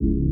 you